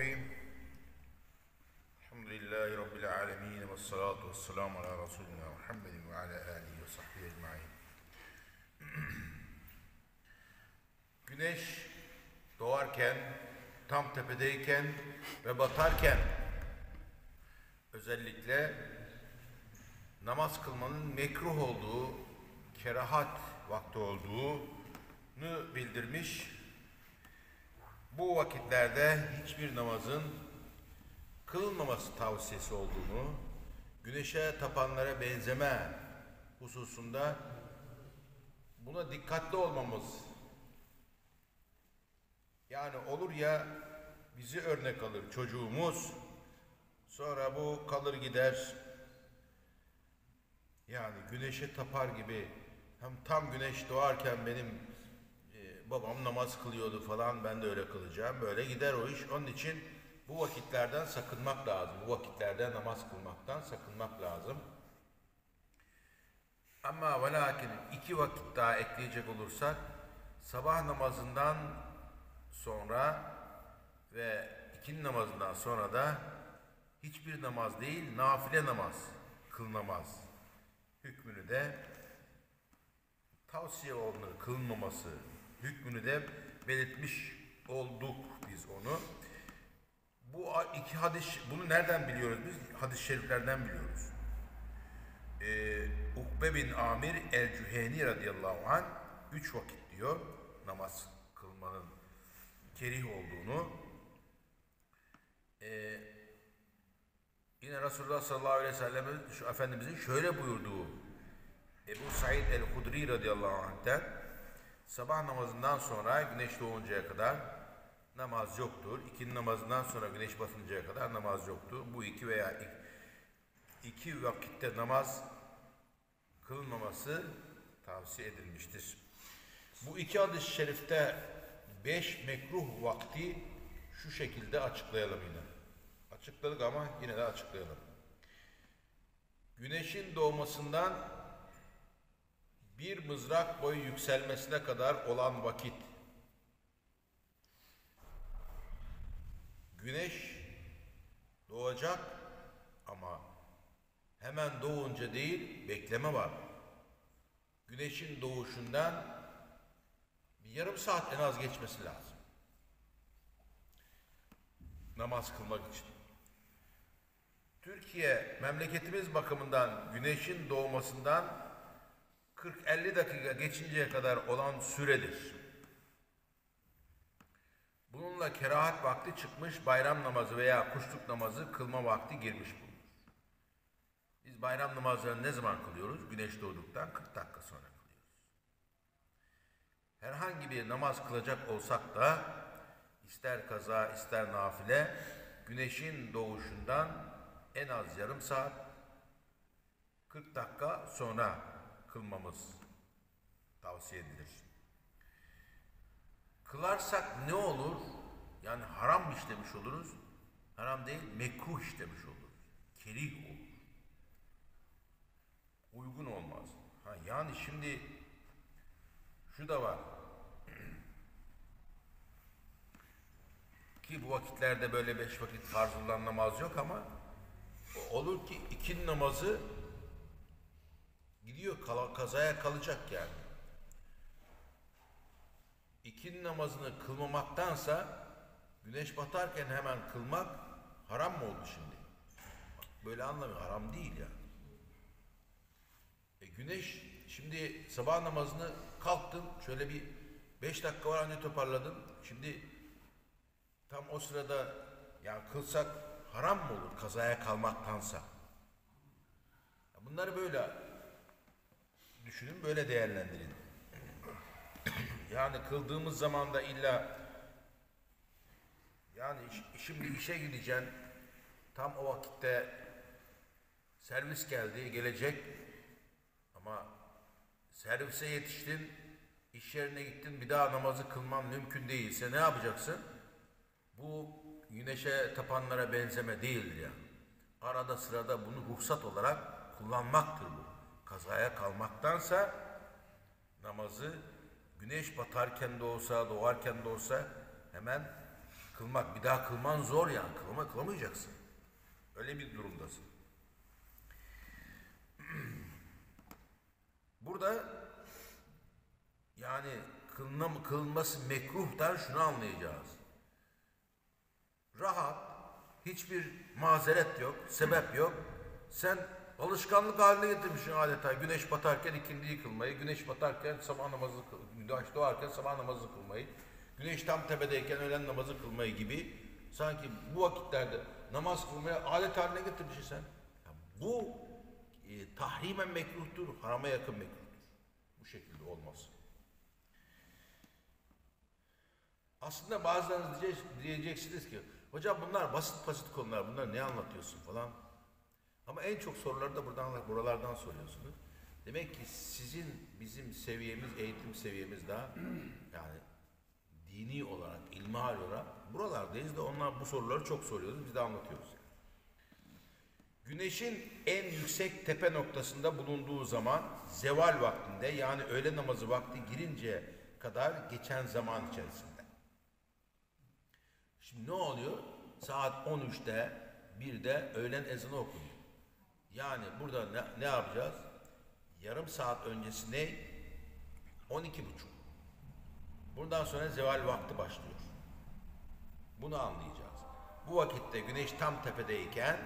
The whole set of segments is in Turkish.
Bismillahirrahmanirrahim. Elhamdülillahi Rabbil alemin ve salatu ve selamu ala Resulina Muhammedin ve ala alihi. Güneş doğarken, tam tepedeyken ve batarken özellikle namaz kılmanın mekruh olduğu, kerahat vakti olduğunu bildirmiş. Bu vakitlerde hiçbir namazın kılınmaması tavsiyesi olduğunu, güneşe tapanlara benzeme hususunda buna dikkatli olmamız yani olur ya bizi örnek alır çocuğumuz sonra bu kalır gider yani güneşe tapar gibi hem tam güneş doğarken benim babam namaz kılıyordu falan ben de öyle kılacağım. Böyle gider o iş. Onun için bu vakitlerden sakınmak lazım. Bu vakitlerde namaz kılmaktan sakınmak lazım. Ama ve lakin iki vakit daha ekleyecek olursak sabah namazından sonra ve ikindi namazından sonra da hiçbir namaz değil nafile namaz kılınamaz. Hükmünü de tavsiye olunur kılınmaması hükmünü de belirtmiş olduk biz onu. Bu iki hadis bunu nereden biliyoruz biz? Hadis-i şeriflerden biliyoruz. Ee, Ukbe bin Amir el-Cüheni radıyallahu anh üç vakit diyor namaz kılmanın kerih olduğunu. Ee, yine Resulullah sallallahu aleyhi ve sellem'in şu Efendimizin şöyle buyurduğu Ebu Said el-Hudri radıyallahu anh'ten sabah namazından sonra güneş doğuncaya kadar namaz yoktur. İkindi namazından sonra güneş batıncaya kadar namaz yoktur. Bu iki veya iki, iki vakitte namaz kılınmaması tavsiye edilmiştir. Bu iki hadis-i şerifte beş mekruh vakti şu şekilde açıklayalım yine. Açıkladık ama yine de açıklayalım. Güneşin doğmasından bir mızrak boyu yükselmesine kadar olan vakit. Güneş doğacak ama hemen doğunca değil bekleme var. Güneşin doğuşundan bir yarım saat en az geçmesi lazım. Namaz kılmak için. Türkiye memleketimiz bakımından güneşin doğmasından 40-50 dakika geçinceye kadar olan süredir. Bununla kerahat vakti çıkmış bayram namazı veya kuşluk namazı kılma vakti girmiş bulunur. Biz bayram namazlarını ne zaman kılıyoruz? Güneş doğduktan 40 dakika sonra kılıyoruz. Herhangi bir namaz kılacak olsak da ister kaza ister nafile güneşin doğuşundan en az yarım saat 40 dakika sonra kılmamız tavsiye edilir. Kılarsak ne olur? Yani haram işlemiş oluruz? Haram değil, mekruh işlemiş oluruz. Kerih olur. Uygun olmaz. Ha, yani şimdi şu da var. Ki bu vakitlerde böyle beş vakit farz olan namaz yok ama olur ki ikin namazı gidiyor kazaya kalacak yani. İkin namazını kılmamaktansa güneş batarken hemen kılmak haram mı oldu şimdi? Böyle anlamıyor. Haram değil ya. E güneş şimdi sabah namazını kalktın şöyle bir beş dakika var anca toparladın. Şimdi tam o sırada yani kılsak haram mı olur kazaya kalmaktansa? Bunları böyle düşünün, böyle değerlendirin. Yani kıldığımız zaman da illa yani şimdi işe gideceksin tam o vakitte servis geldi, gelecek ama servise yetiştin, iş yerine gittin, bir daha namazı kılman mümkün değilse ne yapacaksın? Bu güneşe tapanlara benzeme değildir yani. Arada sırada bunu ruhsat olarak kullanmaktır bu. Kazaya kalmaktansa namazı güneş batarken de olsa, doğarken de olsa hemen kılmak, bir daha kılman zor yani. Kılma, kılamayacaksın. Öyle bir durumdasın. Burada yani kılınma, kılınması mekruhtan şunu anlayacağız. Rahat, hiçbir mazeret yok, sebep yok. Sen alışkanlık haline getirmişsin adeta. Güneş batarken ikindiyi kılmayı, güneş batarken sabah namazı, güneş doğarken sabah namazı kılmayı, güneş tam tepedeyken öğlen namazı kılmayı gibi sanki bu vakitlerde namaz kılmaya adet haline getirmişsin sen. Ya bu e, tahrimen mekruhtur, harama yakın mekruhtur. Bu şekilde olmaz. Aslında bazılarınız diyece- diyeceksiniz ki hocam bunlar basit basit konular bunlar ne anlatıyorsun falan. Ama en çok soruları da buradan buralardan soruyorsunuz. Demek ki sizin bizim seviyemiz eğitim seviyemiz daha yani dini olarak ilmihal olarak buralardayız da onlar bu soruları çok soruyoruz biz de anlatıyoruz. Güneşin en yüksek tepe noktasında bulunduğu zaman zeval vaktinde yani öğle namazı vakti girince kadar geçen zaman içerisinde. Şimdi ne oluyor? Saat 13'te 1'de öğlen ezanı okunuyor. Yani burada ne, ne yapacağız? Yarım saat öncesi ne? 12 buçuk. Bundan sonra zeval vakti başlıyor. Bunu anlayacağız. Bu vakitte güneş tam tepedeyken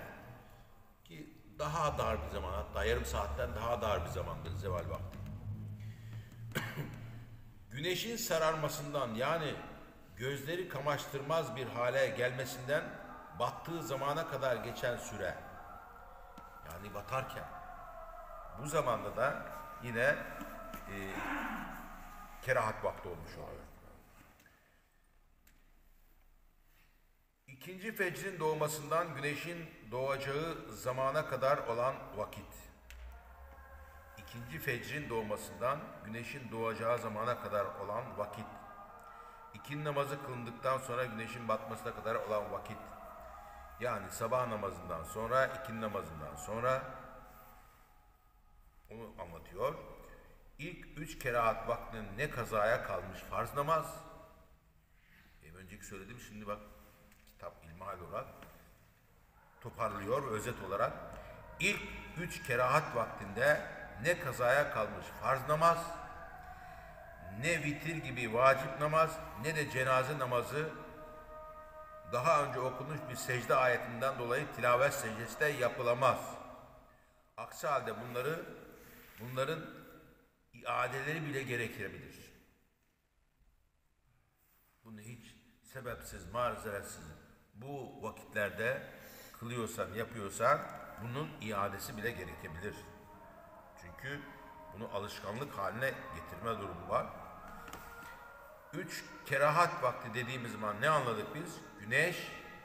ki daha dar bir zaman hatta yarım saatten daha dar bir zamandır zeval vakti. Güneşin sararmasından yani gözleri kamaştırmaz bir hale gelmesinden battığı zamana kadar geçen süre yani batarken bu zamanda da yine e, kerahat vakti olmuş oluyor. İkinci fecrin doğmasından güneşin doğacağı zamana kadar olan vakit. İkinci fecrin doğmasından güneşin doğacağı zamana kadar olan vakit. İkin namazı kılındıktan sonra güneşin batmasına kadar olan vakit. Yani sabah namazından sonra, ikin namazından sonra onu anlatıyor. İlk üç kerahat vaktinin ne kazaya kalmış farz namaz. E, önceki söyledim şimdi bak kitap ilmihal olarak toparlıyor özet olarak. İlk üç kerahat vaktinde ne kazaya kalmış farz namaz, ne vitir gibi vacip namaz, ne de cenaze namazı daha önce okunmuş bir secde ayetinden dolayı tilavet secdesi de yapılamaz. Aksi halde bunları bunların iadeleri bile gerekebilir. Bunu hiç sebepsiz, mazeretsiz bu vakitlerde kılıyorsan, yapıyorsan bunun iadesi bile gerekebilir. Çünkü bunu alışkanlık haline getirme durumu var. Üç kerahat vakti dediğimiz zaman ne anladık biz? Güneş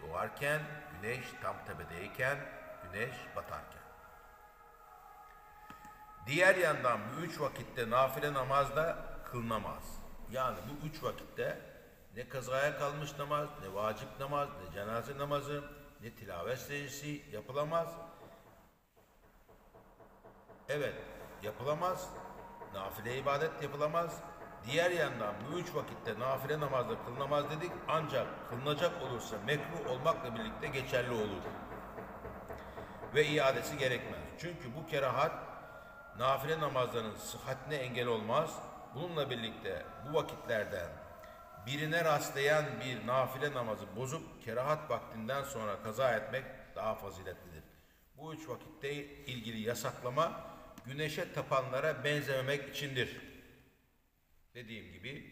doğarken, güneş tam tepedeyken, güneş batarken. Diğer yandan bu üç vakitte nafile namaz da kılınamaz. Yani bu üç vakitte ne kazaya kalmış namaz, ne vacip namaz, ne cenaze namazı, ne tilavet secdesi yapılamaz. Evet, yapılamaz. Nafile ibadet yapılamaz. Diğer yandan bu üç vakitte nafile namazda kılınamaz dedik ancak kılınacak olursa mekruh olmakla birlikte geçerli olur. Ve iadesi gerekmez. Çünkü bu kerahat nafile namazların sıhhatine engel olmaz. Bununla birlikte bu vakitlerden birine rastlayan bir nafile namazı bozup kerahat vaktinden sonra kaza etmek daha faziletlidir. Bu üç vakitte ilgili yasaklama güneşe tapanlara benzememek içindir. Dediğim gibi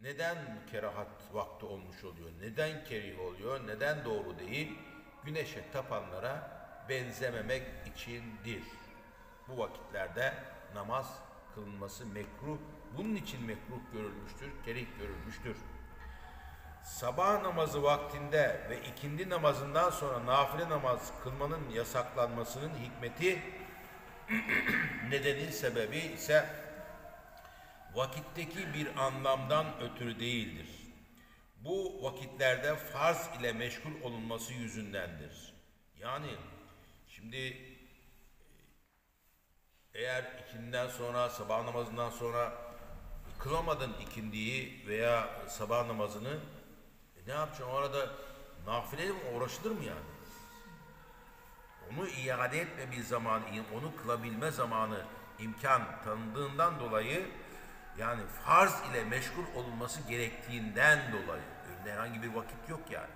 neden kerahat vakti olmuş oluyor? Neden kerih oluyor? Neden doğru değil? Güneşe tapanlara benzememek içindir. Bu vakitlerde namaz kılınması mekruh. Bunun için mekruh görülmüştür, kerih görülmüştür. Sabah namazı vaktinde ve ikindi namazından sonra nafile namaz kılmanın yasaklanmasının hikmeti nedeni sebebi ise vakitteki bir anlamdan ötürü değildir. Bu vakitlerde farz ile meşgul olunması yüzündendir. Yani şimdi eğer ikinden sonra sabah namazından sonra kılamadın ikindiyi veya sabah namazını ne yapacaksın orada nafile mi uğraşılır mı yani? Onu iade etme bir zaman, onu kılabilme zamanı imkan tanıdığından dolayı yani farz ile meşgul olunması gerektiğinden dolayı önünde herhangi bir vakit yok yani.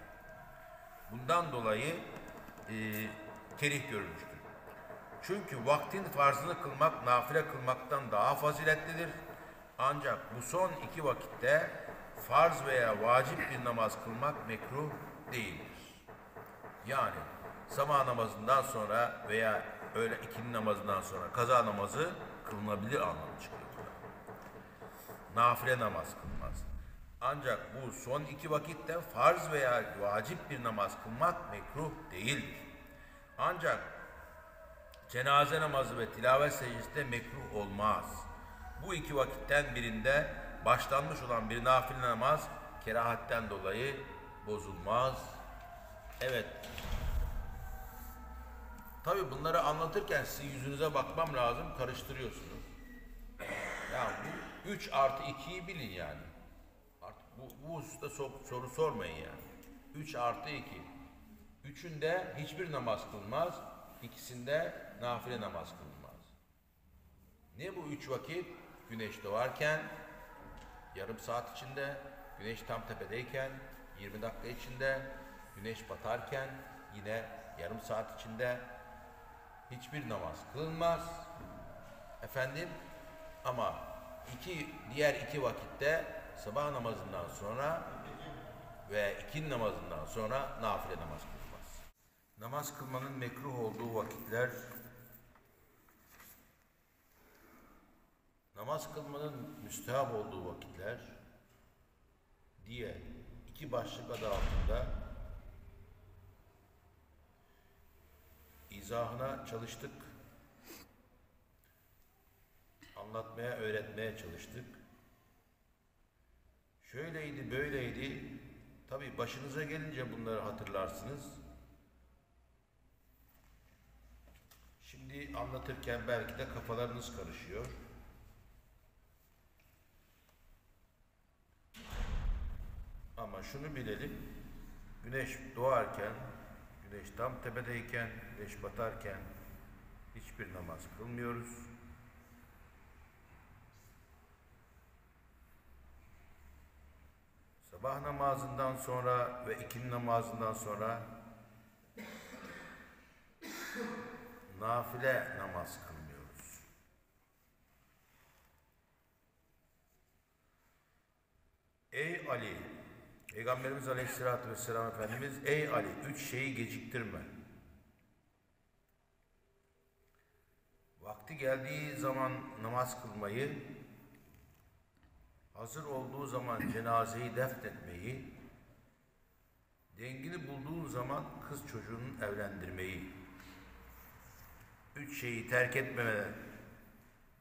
Bundan dolayı e, kerih görülmüştür. Çünkü vaktin farzını kılmak nafile kılmaktan daha faziletlidir. Ancak bu son iki vakitte farz veya vacip bir namaz kılmak mekruh değildir. Yani sabah namazından sonra veya öğle ikindi namazından sonra kaza namazı kılınabilir anlamı çıkıyor. Nafile namaz kılmaz. Ancak bu son iki vakitte farz veya vacip bir namaz kılmak mekruh değildir. Ancak cenaze namazı ve tilavet secdesi de mekruh olmaz. Bu iki vakitten birinde başlanmış olan bir nafile namaz kerahatten dolayı bozulmaz. Evet. Tabi bunları anlatırken sizin yüzünüze bakmam lazım, karıştırıyorsunuz. Yani bu 3 artı 2'yi bilin yani. Artık bu, bu hususta so- soru sormayın yani. 3 artı 2. Üçünde hiçbir namaz kılmaz, ikisinde nafile namaz kılmaz. Ne bu üç vakit? Güneş doğarken, yarım saat içinde, güneş tam tepedeyken, 20 dakika içinde, güneş batarken, yine yarım saat içinde hiçbir namaz kılınmaz. Efendim ama iki diğer iki vakitte sabah namazından sonra ve ikin namazından sonra nafile namaz kılınmaz. Namaz kılmanın mekruh olduğu vakitler namaz kılmanın müstehap olduğu vakitler diye iki başlık adı altında izahına çalıştık. Anlatmaya, öğretmeye çalıştık. Şöyleydi, böyleydi. Tabii başınıza gelince bunları hatırlarsınız. Şimdi anlatırken belki de kafalarınız karışıyor. Ama şunu bilelim. Güneş doğarken, güneş tam tepedeyken, güneş batarken hiçbir namaz kılmıyoruz. Sabah namazından sonra ve ikindi namazından sonra nafile namaz kılmıyoruz. Ey Ali, Peygamberimiz Aleyhisselatü Vesselam Efendimiz, ey Ali üç şeyi geciktirme. Vakti geldiği zaman namaz kılmayı, hazır olduğu zaman cenazeyi defnetmeyi, dengini bulduğun zaman kız çocuğunun evlendirmeyi, üç şeyi terk etmemeden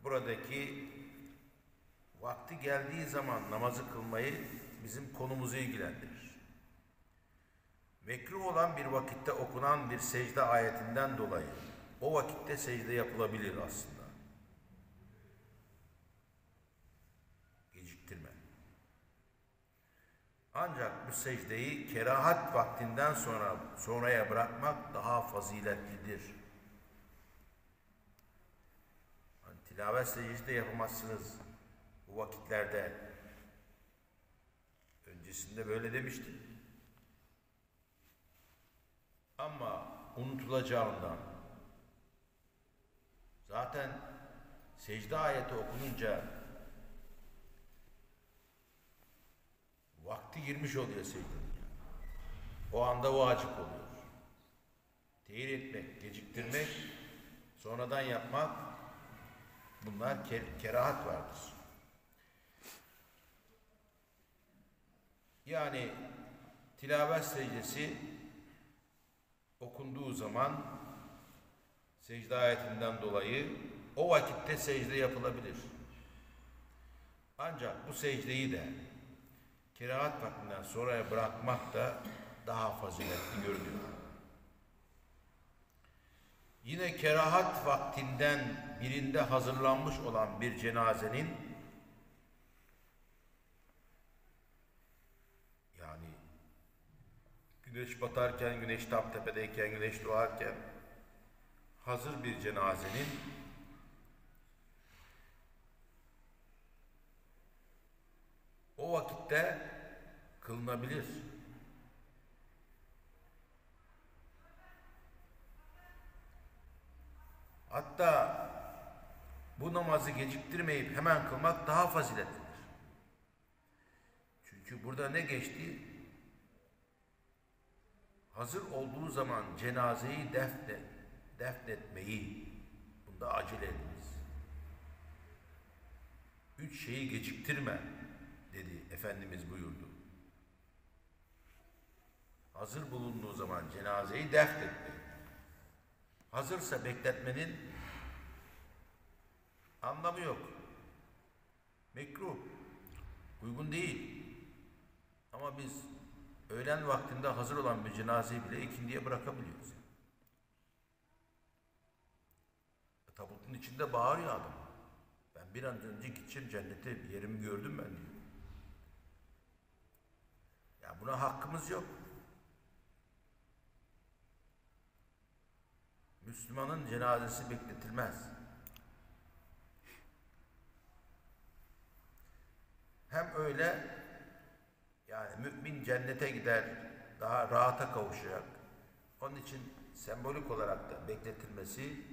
buradaki vakti geldiği zaman namazı kılmayı bizim konumuzu ilgilendirir. Mekruh olan bir vakitte okunan bir secde ayetinden dolayı o vakitte secde yapılabilir aslında. Geciktirme. Ancak bu secdeyi kerahat vaktinden sonra sonraya bırakmak daha faziletlidir. Hani tilavet secdesi de yapamazsınız bu vakitlerde. Öncesinde böyle demiştim. Ama unutulacağından zaten secde ayeti okununca vakti girmiş oluyor secdenin. O anda vacip oluyor. Teyir etmek, geciktirmek, sonradan yapmak bunlar ker- kerahat vardır. Yani tilavet secdesi okunduğu zaman secde ayetinden dolayı o vakitte secde yapılabilir. Ancak bu secdeyi de kerahat vaktinden sonraya bırakmak da daha faziletli görünüyor. Yine kerahat vaktinden birinde hazırlanmış olan bir cenazenin yani güneş batarken, güneş tam tepedeyken, güneş doğarken hazır bir cenazenin o vakitte kılınabilir. Hatta bu namazı geciktirmeyip hemen kılmak daha faziletlidir. Çünkü burada ne geçti? Hazır olduğu zaman cenazeyi defne, defnetmeyi bunda acele ediniz. Üç şeyi geciktirme dedi Efendimiz buyurdu. Hazır bulunduğu zaman cenazeyi defnetmeyi. Hazırsa bekletmenin anlamı yok. Mekruh. Uygun değil. Ama biz öğlen vaktinde hazır olan bir cenazeyi bile ikindiye bırakabiliyoruz. E, tabutun içinde bağırıyor adam. Ben bir an önce gideceğim cennete yerimi gördüm ben diyor. Ya buna hakkımız yok. Müslümanın cenazesi bekletilmez. Hem öyle yani mümin cennete gider, daha rahata kavuşacak. Onun için sembolik olarak da bekletilmesi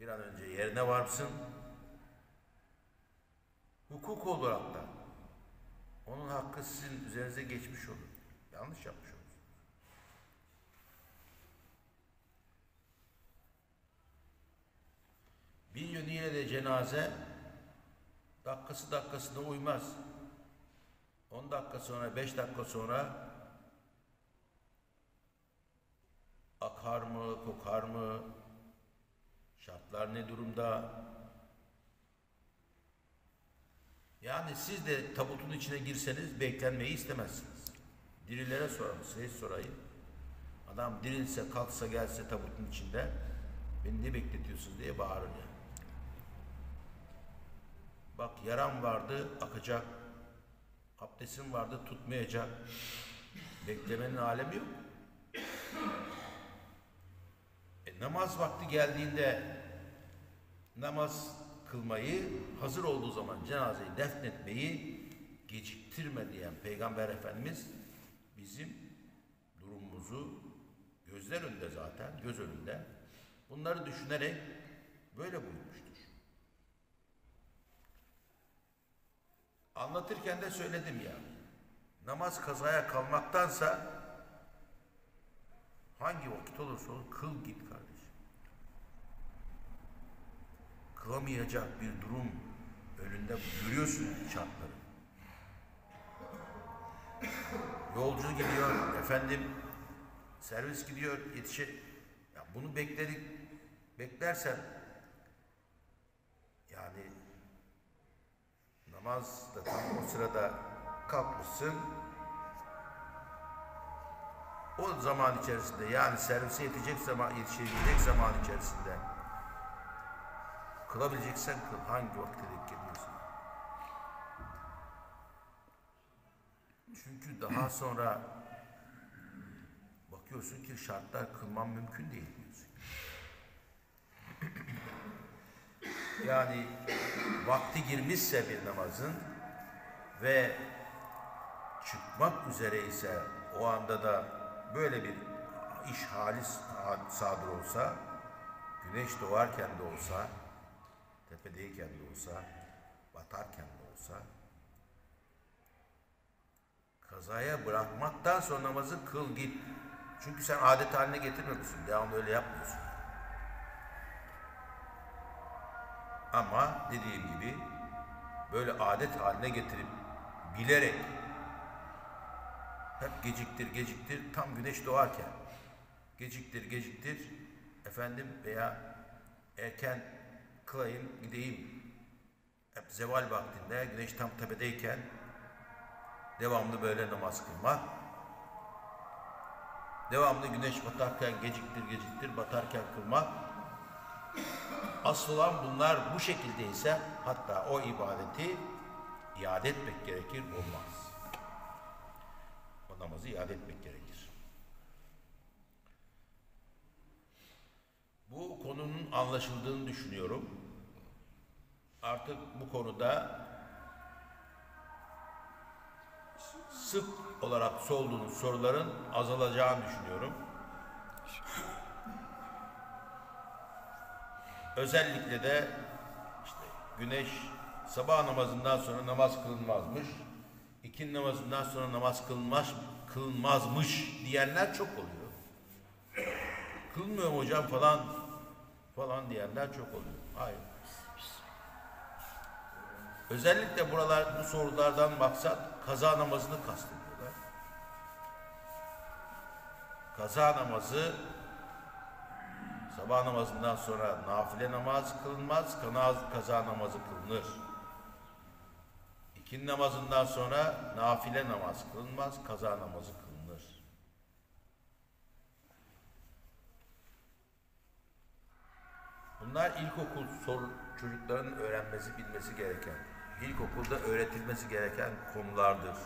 bir an önce yerine varsın. Hukuk olarak da onun hakkı sizin üzerinize geçmiş olur. Yanlış yapmış olur. Bir yönüyle de cenaze dakikası dakikasına uymaz. 10 dakika sonra, 5 dakika sonra akar mı, kokar mı, şartlar ne durumda? Yani siz de tabutun içine girseniz beklenmeyi istemezsiniz. Dirilere sorarım, size sorayım. Adam dirilse, kalksa, gelse tabutun içinde beni ne bekletiyorsunuz diye bağırır yani. Bak yaram vardı akacak. Abdestim vardı tutmayacak. Beklemenin alemi yok. E, namaz vakti geldiğinde namaz kılmayı hazır olduğu zaman cenazeyi defnetmeyi geciktirme diyen Peygamber Efendimiz bizim durumumuzu gözler önünde zaten göz önünde bunları düşünerek böyle buyurmuştur. Anlatırken de söyledim ya. Namaz kazaya kalmaktansa hangi vakit olursa olsun kıl git Kılamayacak bir durum önünde görüyorsun şartları. Yolcu gidiyor, efendim servis gidiyor, yetişe... Ya bunu bekledik, beklersen yani namaz da tam o sırada kalkmışsın. O zaman içerisinde yani servise yetecek zaman, yetişebilecek zaman içerisinde kılabileceksen kıl. Hangi vakte denk geliyorsun? Çünkü daha sonra bakıyorsun ki şartlar kılman mümkün değil diyorsun. Yani vakti girmişse bir namazın ve çıkmak üzere ise o anda da böyle bir iş halis sadır olsa, güneş doğarken de olsa, tepedeyken de olsa, batarken de olsa, kazaya bırakmaktan sonra namazı kıl git. Çünkü sen adet haline getirmemişsin, devamlı öyle yapmıyorsun. Ama dediğim gibi böyle adet haline getirip bilerek hep geciktir geciktir tam güneş doğarken geciktir geciktir efendim veya erken kılayım gideyim hep zeval vaktinde güneş tam tepedeyken devamlı böyle namaz kılmak devamlı güneş batarken geciktir geciktir batarken kılmak Asıl olan bunlar bu şekilde ise hatta o ibadeti iade etmek gerekir olmaz. O namazı iade etmek gerekir. Anlaşıldığını düşünüyorum. Artık bu konuda sık olarak sorduğunuz soruların azalacağını düşünüyorum. Özellikle de işte güneş sabah namazından sonra namaz kılınmazmış. İkin namazından sonra namaz kılınmaz, kılınmazmış diyenler çok oluyor. Kılmıyor mu hocam falan falan diyenler çok oluyor. Hayır. Özellikle buralar bu sorulardan maksat kaza namazını kastediyorlar. Kaza namazı sabah namazından sonra nafile namaz kılınmaz, kaza, namazı kılınır. İkin namazından sonra nafile namaz kılınmaz, kaza namazı kılınır. Bunlar ilkokul soru, çocukların öğrenmesi, bilmesi gereken, ilkokulda öğretilmesi gereken konulardır.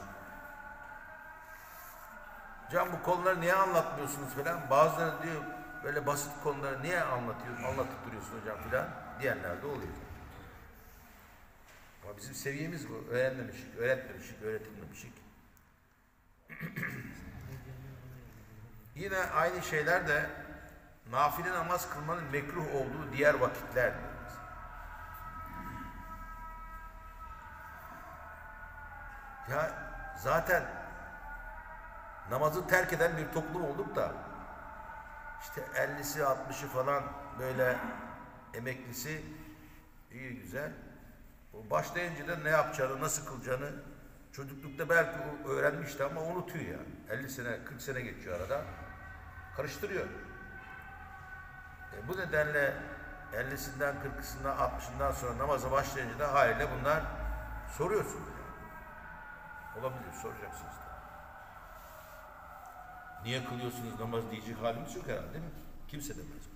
Can bu konuları niye anlatmıyorsunuz falan? Bazıları diyor böyle basit konuları niye anlatıyorsun, anlatıp duruyorsun hocam filan diyenler de oluyor. Ama bizim seviyemiz bu. Öğrenmemişik, öğretmemişik, öğretilmemişik. Yine aynı şeyler de nafile namaz kılmanın mekruh olduğu diğer vakitler. Ya zaten namazı terk eden bir toplum olduk da işte 50'si 60'ı falan böyle emeklisi iyi güzel. O başlayınca da ne yapacağını, nasıl kılacağını çocuklukta belki öğrenmişti ama unutuyor yani. 50 sene, 40 sene geçiyor arada. Karıştırıyor. E bu nedenle 50'sinden, 40'ısından, 60'ından sonra namaza başlayınca da haliyle bunlar soruyorsunuz yani. Olabilir, soracaksınız da. Niye kılıyorsunuz namaz diyecek halimiz yok herhalde değil mi? Kimse demez.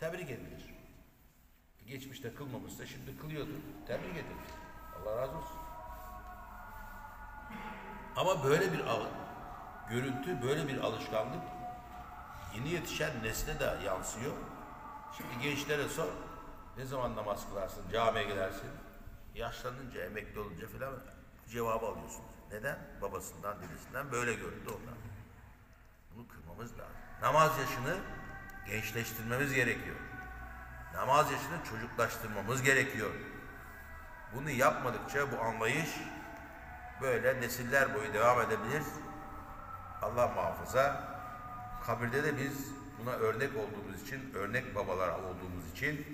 Tebrik edilir. Geçmişte kılmamışsa şimdi kılıyordu. Tebrik edilir. Allah razı olsun. Ama böyle bir görüntü, böyle bir alışkanlık yeni yetişen nesle de yansıyor. Şimdi gençlere sor, ne zaman namaz kılarsın, camiye gidersin, yaşlanınca, emekli olunca filan cevabı alıyorsunuz. Neden? Babasından, dedesinden böyle gördü onlar. Bunu kırmamız lazım. Namaz yaşını gençleştirmemiz gerekiyor. Namaz yaşını çocuklaştırmamız gerekiyor. Bunu yapmadıkça bu anlayış böyle nesiller boyu devam edebilir. Allah muhafaza. Kabirde de biz buna örnek olduğumuz için, örnek babalar olduğumuz için,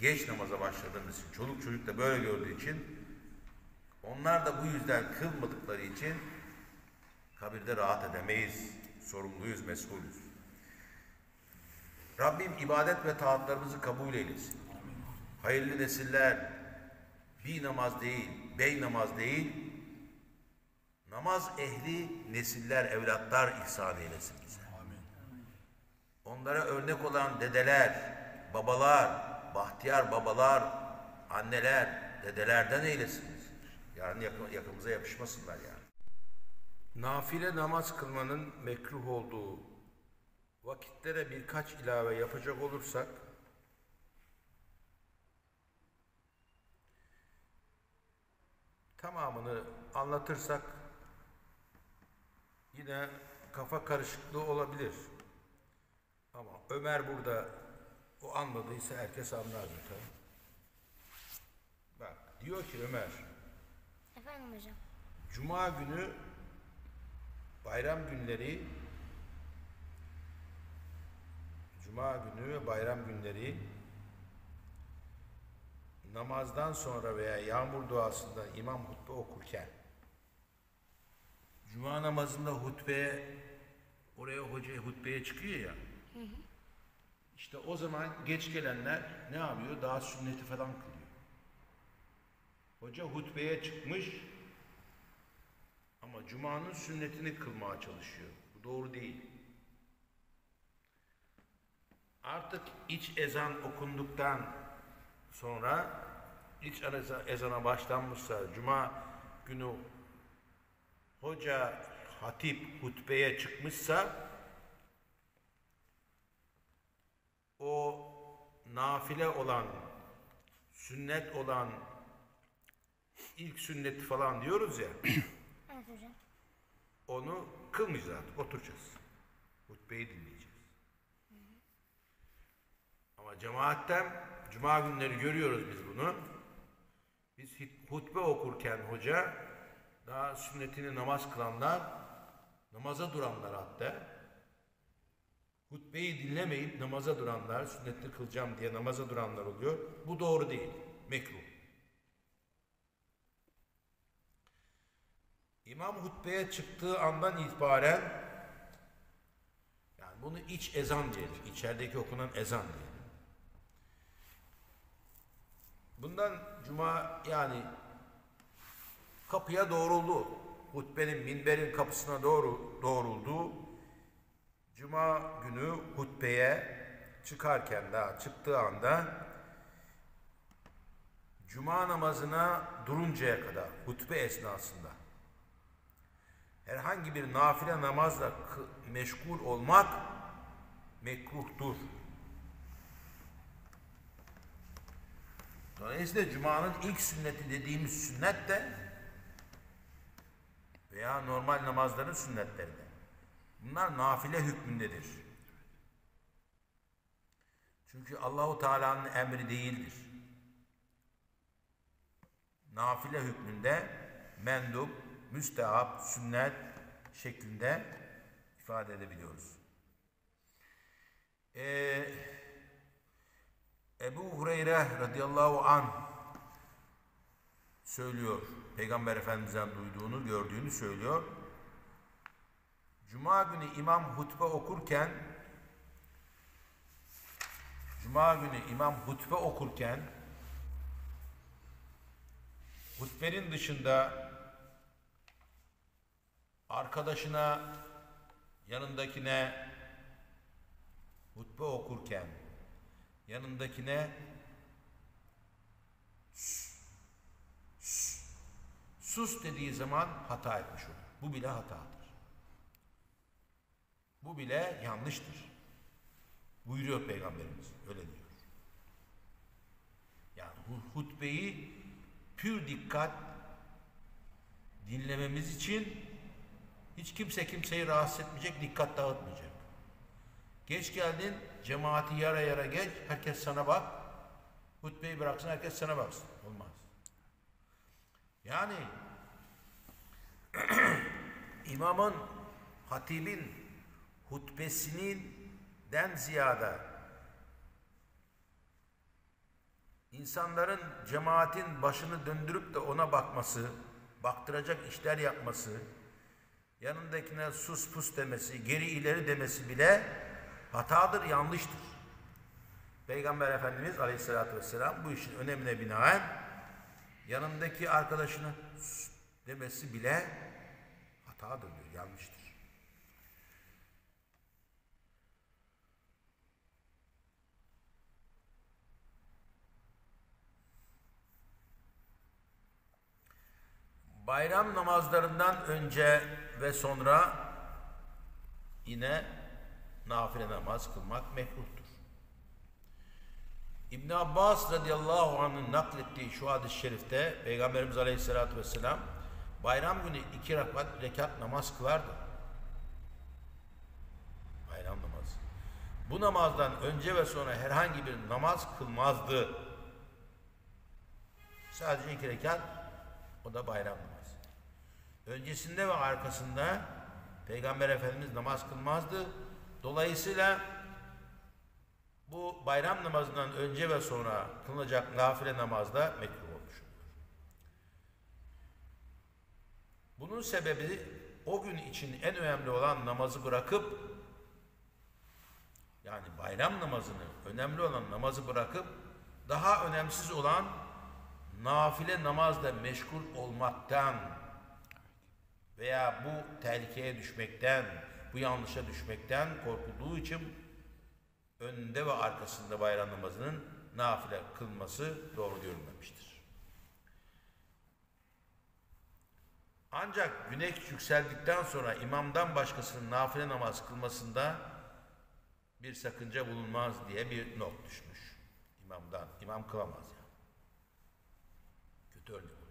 geç namaza başladığımız için, çoluk çocuk da böyle gördüğü için, onlar da bu yüzden kılmadıkları için kabirde rahat edemeyiz. Sorumluyuz, mesulüz. Rabbim ibadet ve taatlarımızı kabul eylesin. Hayırlı nesiller bir namaz değil, bey namaz değil, namaz ehli nesiller, evlatlar ihsan eylesin. Onlara örnek olan dedeler, babalar, bahtiyar babalar, anneler, dedelerden eylesin bizi. Yani yakın, yakımıza yapışmasınlar yani. Nafile namaz kılmanın mekruh olduğu vakitlere birkaç ilave yapacak olursak tamamını anlatırsak yine kafa karışıklığı olabilir. Ama Ömer burada o anladıysa herkes anlar zaten. Bak diyor ki Ömer Efendim hocam. Cuma günü bayram günleri Cuma günü ve bayram günleri namazdan sonra veya yağmur duasında imam hutbe okurken Cuma namazında hutbeye oraya hoca hutbeye çıkıyor ya. İşte o zaman geç gelenler ne yapıyor? Daha sünneti falan kılıyor. Hoca hutbeye çıkmış ama Cuma'nın sünnetini kılmaya çalışıyor. Bu doğru değil. Artık iç ezan okunduktan sonra iç eza- ezana başlanmışsa Cuma günü hoca hatip hutbeye çıkmışsa o nafile olan, sünnet olan ilk sünneti falan diyoruz ya. Evet hocam. Onu kılmayacağız artık. Oturacağız. Hutbeyi dinleyeceğiz. Ama cemaatten cuma günleri görüyoruz biz bunu. Biz hutbe okurken hoca daha sünnetini namaz kılanlar, namaza duranlar hatta hutbeyi dinlemeyip namaza duranlar, sünnetini kılacağım diye namaza duranlar oluyor. Bu doğru değil. Mekruh. İmam hutbeye çıktığı andan itibaren yani bunu iç ezan diyelim. İçerideki okunan ezan diyelim. Bundan cuma yani kapıya doğruldu. Hutbenin minberin kapısına doğru doğruldu. Cuma günü hutbeye çıkarken daha çıktığı anda cuma namazına duruncaya kadar hutbe esnasında herhangi bir nafile namazla meşgul olmak mekruhtur. Dolayısıyla Cuma'nın ilk sünneti dediğimiz sünnet de veya normal namazların sünnetleri de. Bunlar nafile hükmündedir. Çünkü Allahu Teala'nın emri değildir. Nafile hükmünde mendup, müstehap, sünnet şeklinde ifade edebiliyoruz. Ee, Ebu Hureyre radıyallahu an söylüyor. Peygamber Efendimiz'den duyduğunu, gördüğünü söylüyor. Cuma günü imam hutbe okurken Cuma günü imam hutbe okurken hutbenin dışında arkadaşına yanındakine hutbe okurken yanındakine "Sus, sus, dediği zaman hata etmiş olur. Bu bile hatadır. Bu bile yanlıştır. Buyuruyor Peygamberimiz. Öyle diyor. Yani hu- hutbeyi pür dikkat dinlememiz için hiç kimse kimseyi rahatsız etmeyecek, dikkat dağıtmayacak. Geç geldin, cemaati yara yara geç, herkes sana bak. Hutbeyi bıraksın, herkes sana baksın. Olmaz. Yani imamın, hatibin hutbesinin den ziyade insanların cemaatin başını döndürüp de ona bakması, baktıracak işler yapması, yanındakine sus pus demesi, geri ileri demesi bile hatadır, yanlıştır. Peygamber Efendimiz Aleyhisselatü Vesselam bu işin önemine binaen yanındaki arkadaşına sus demesi bile hatadır diyor, yanlıştır. Bayram namazlarından önce ve sonra yine nafile namaz kılmak mekruhtur. İbn Abbas radıyallahu anh'ın naklettiği şu hadis-i şerifte Peygamberimiz aleyhissalatü vesselam bayram günü iki rekat, rekat namaz kılardı. Bayram namazı. Bu namazdan önce ve sonra herhangi bir namaz kılmazdı. Sadece iki rekat o da bayram namazı. Öncesinde ve arkasında Peygamber Efendimiz namaz kılmazdı. Dolayısıyla bu bayram namazından önce ve sonra kılınacak nafile namazda mekruh olmuş oluyor. Bunun sebebi o gün için en önemli olan namazı bırakıp yani bayram namazını, önemli olan namazı bırakıp daha önemsiz olan nafile namazla meşgul olmaktan veya bu tehlikeye düşmekten, bu yanlışa düşmekten korkulduğu için önünde ve arkasında bayram namazının nafile kılması doğru görülmemiştir. Ancak güneş yükseldikten sonra imamdan başkasının nafile namaz kılmasında bir sakınca bulunmaz diye bir not düşmüş. İmamdan. İmam kılamaz ya. Kötü örnek olur.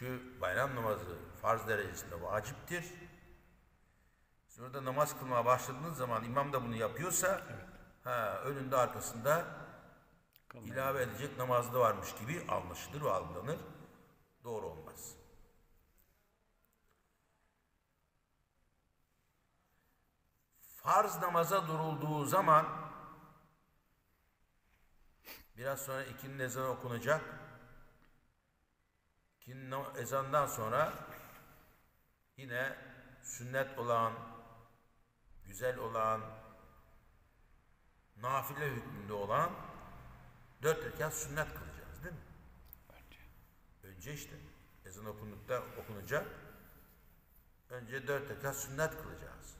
Çünkü bayram namazı farz derecesinde vaciptir. Sonra da namaz kılmaya başladığınız zaman imam da bunu yapıyorsa ha, önünde arkasında ilave edecek namazda varmış gibi anlaşılır ve algılanır. Doğru olmaz. Farz namaza durulduğu zaman biraz sonra ikinin ezanı okunacak. Nam- ezandan sonra yine sünnet olan, güzel olan, nafile hükmünde olan dört rekat sünnet kılacağız değil mi? Önce işte ezan okundukta okunacak. Önce dört rekat sünnet kılacağız.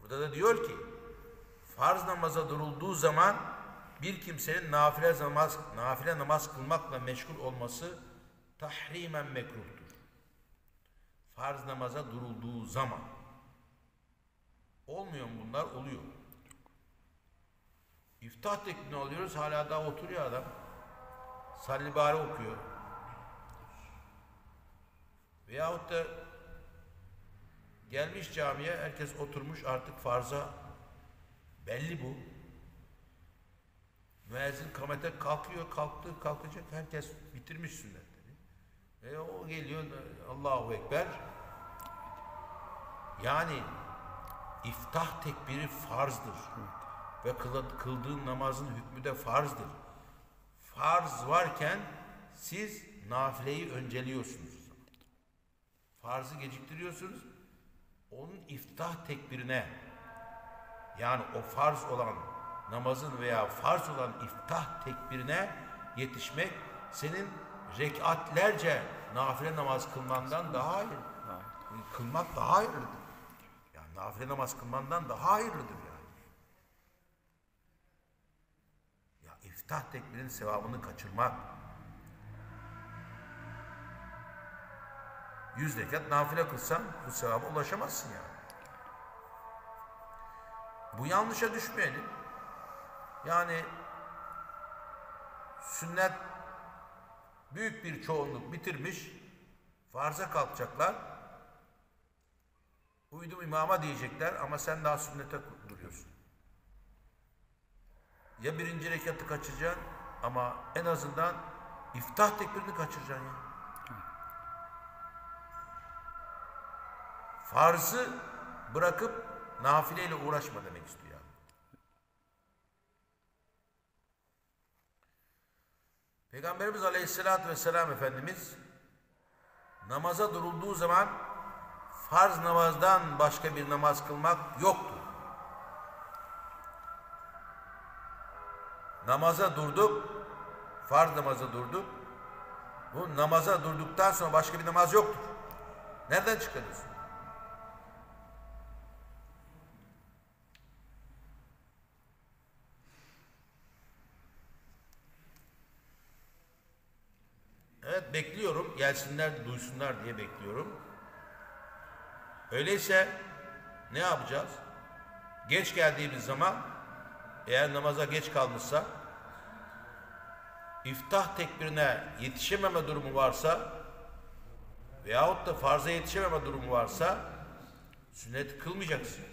Burada da diyor ki farz namaza durulduğu zaman bir kimsenin nafile namaz nafile namaz kılmakla meşgul olması tahrimen mekruhtur. Farz namaza durulduğu zaman olmuyor mu bunlar? Oluyor. İftah tekbini alıyoruz hala daha oturuyor adam. Salli bari okuyor. Veyahut da gelmiş camiye herkes oturmuş artık farza belli bu. Müezzin kamete kalkıyor, kalktı, kalkacak. Herkes bitirmiş sünnetleri. E o geliyor Allahu Ekber. Yani iftah tekbiri farzdır. Ve kıldığın namazın hükmü de farzdır. Farz varken siz nafileyi önceliyorsunuz. Farzı geciktiriyorsunuz. Onun iftah tekbirine yani o farz olan namazın veya farz olan iftah tekbirine yetişmek senin rekatlerce nafile namaz kılmandan daha hayır. Kılmak daha hayırlıdır. Yani nafile namaz kılmandan daha hayırlıdır yani. Ya iftah tekbirinin sevabını kaçırmak. Yüz rekat nafile kılsan bu sevaba ulaşamazsın yani. Bu yanlışa düşmeyelim. Yani sünnet büyük bir çoğunluk bitirmiş, farza kalkacaklar. Uydum imama diyecekler ama sen daha sünnete duruyorsun. Ya birinci rekatı kaçıracaksın ama en azından iftah tekbirini kaçıracaksın ya. Farzı bırakıp nafileyle uğraşma demek istiyor yani. Peygamberimiz Aleyhisselatü Vesselam Efendimiz namaza durulduğu zaman farz namazdan başka bir namaz kılmak yoktur. Namaza durduk, farz namaza durduk. Bu namaza durduktan sonra başka bir namaz yoktur. Nereden çıkarıyorsun? Bekliyorum. Gelsinler duysunlar diye bekliyorum. Öyleyse ne yapacağız? Geç geldiğimiz zaman eğer namaza geç kalmışsa iftah tekbirine yetişememe durumu varsa veyahut da farza yetişememe durumu varsa sünnet kılmayacaksın.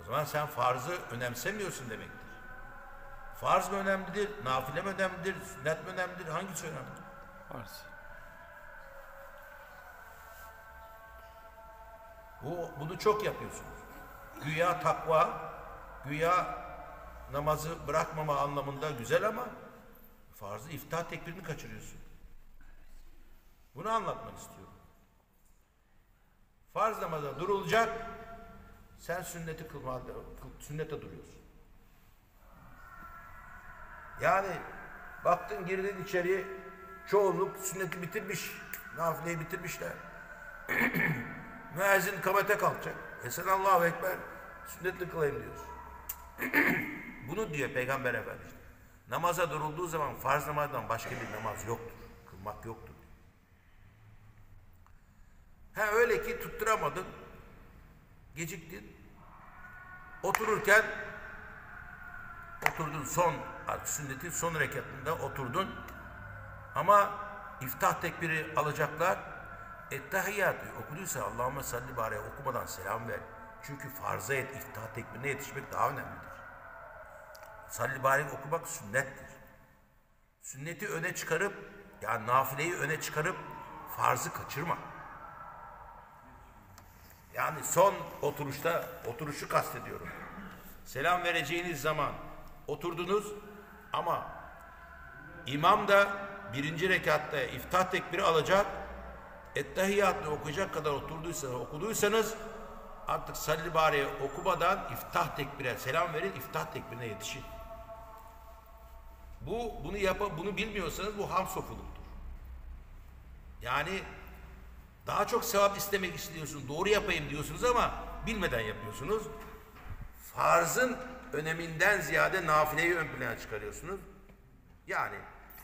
O zaman sen farzı önemsemiyorsun demektir. Farz mı önemlidir, nafile mi önemlidir, sünnet mi önemlidir, hangisi önemlidir? Farz. Bu, bunu çok yapıyorsunuz. Güya takva, güya namazı bırakmama anlamında güzel ama farzı iftah tekbirini kaçırıyorsun. Bunu anlatmak istiyorum. Farz namaza durulacak, sen sünneti kılma, sünnete duruyorsun. Yani baktın girdin içeriye çoğunluk sünneti bitirmiş, nafileyi bitirmişler. Müezzin kamete kalkacak. E sen Allahu Ekber sünnetli kılayım diyorsun. Bunu diyor Peygamber Efendimiz. Namaza durulduğu zaman farz namazdan başka bir namaz yoktur. Kılmak yoktur. Ha öyle ki tutturamadın. Geciktin. Otururken oturdun son sünnetin son rekatında oturdun. Ama iftah tekbiri alacaklar. Ettehiyyatı okuduysa Allahümme salli bari okumadan selam ver. Çünkü farza et, iftah tekbirine yetişmek daha önemlidir. Salli bari okumak sünnettir. Sünneti öne çıkarıp, yani nafileyi öne çıkarıp farzı kaçırma. Yani son oturuşta, oturuşu kastediyorum. Selam vereceğiniz zaman oturdunuz ama imam da birinci rekatta iftah tekbiri alacak, Ettehiyyatını okuyacak kadar oturduysa, okuduysanız artık salli bari okumadan iftah tekbire selam verin, iftah tekbirine yetişin. Bu bunu yap bunu bilmiyorsanız bu ham sofuluktur. Yani daha çok sevap istemek istiyorsunuz, doğru yapayım diyorsunuz ama bilmeden yapıyorsunuz. Farzın öneminden ziyade nafileyi ön plana çıkarıyorsunuz. Yani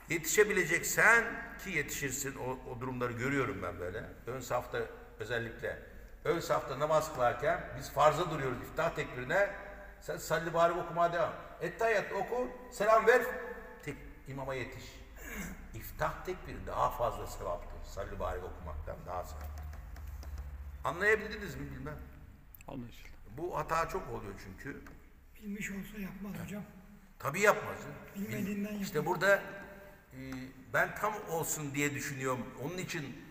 yetişebileceksen ki yetişirsin o, o durumları görüyorum ben böyle. Ön safta özellikle ön safta namaz kılarken biz farza duruyoruz iftah tekbirine. Sen salli bari okumaya devam. Ettehiyat oku, selam ver, tek imama yetiş. İftah tekbiri daha fazla sevaptır. Salli bari okumaktan daha sevaptır. Anlayabildiniz mi bilmem. Anlaşıldı. Bu hata çok oluyor çünkü. Bilmiş olsa yapmaz hocam. Tabii yapmaz. Bilmediğinden İşte burada e, ben tam olsun diye düşünüyorum. Onun için